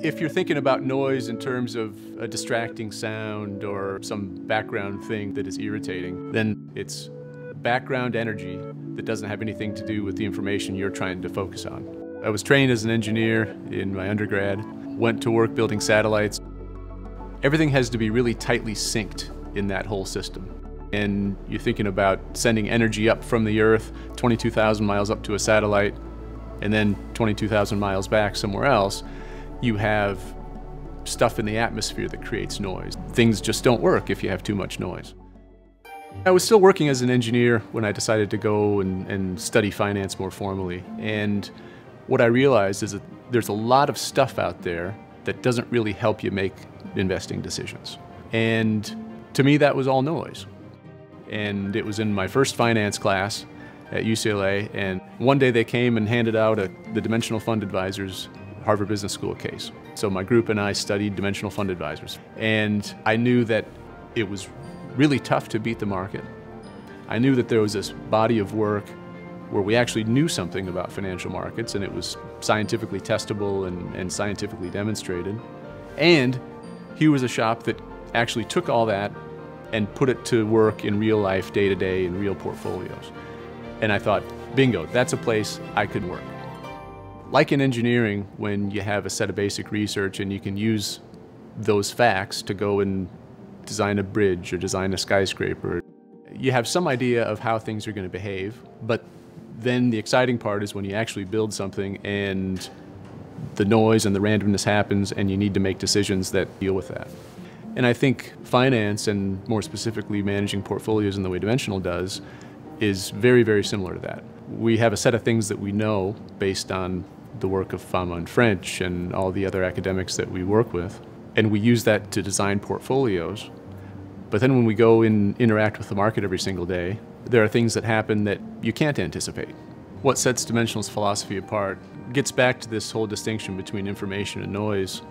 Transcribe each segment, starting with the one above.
If you're thinking about noise in terms of a distracting sound or some background thing that is irritating, then it's background energy that doesn't have anything to do with the information you're trying to focus on. I was trained as an engineer in my undergrad, went to work building satellites. Everything has to be really tightly synced in that whole system. And you're thinking about sending energy up from the Earth, 22,000 miles up to a satellite, and then 22,000 miles back somewhere else you have stuff in the atmosphere that creates noise. Things just don't work if you have too much noise. I was still working as an engineer when I decided to go and, and study finance more formally. And what I realized is that there's a lot of stuff out there that doesn't really help you make investing decisions. And to me, that was all noise. And it was in my first finance class at UCLA, and one day they came and handed out a, the Dimensional Fund Advisors Harvard Business School case. So my group and I studied dimensional fund advisors. And I knew that it was really tough to beat the market. I knew that there was this body of work where we actually knew something about financial markets and it was scientifically testable and, and scientifically demonstrated. And he was a shop that actually took all that and put it to work in real life, day to day, in real portfolios. And I thought, bingo, that's a place I could work. Like in engineering, when you have a set of basic research and you can use those facts to go and design a bridge or design a skyscraper, you have some idea of how things are going to behave, but then the exciting part is when you actually build something and the noise and the randomness happens and you need to make decisions that deal with that. And I think finance, and more specifically managing portfolios in the way Dimensional does, is very, very similar to that. We have a set of things that we know based on the work of Fama and French and all the other academics that we work with. And we use that to design portfolios. But then when we go and interact with the market every single day, there are things that happen that you can't anticipate. What sets Dimensional's philosophy apart gets back to this whole distinction between information and noise.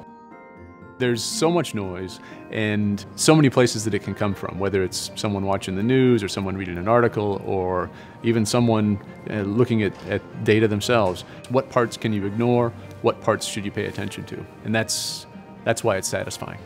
There's so much noise and so many places that it can come from, whether it's someone watching the news or someone reading an article or even someone uh, looking at, at data themselves. What parts can you ignore? What parts should you pay attention to? And that's, that's why it's satisfying.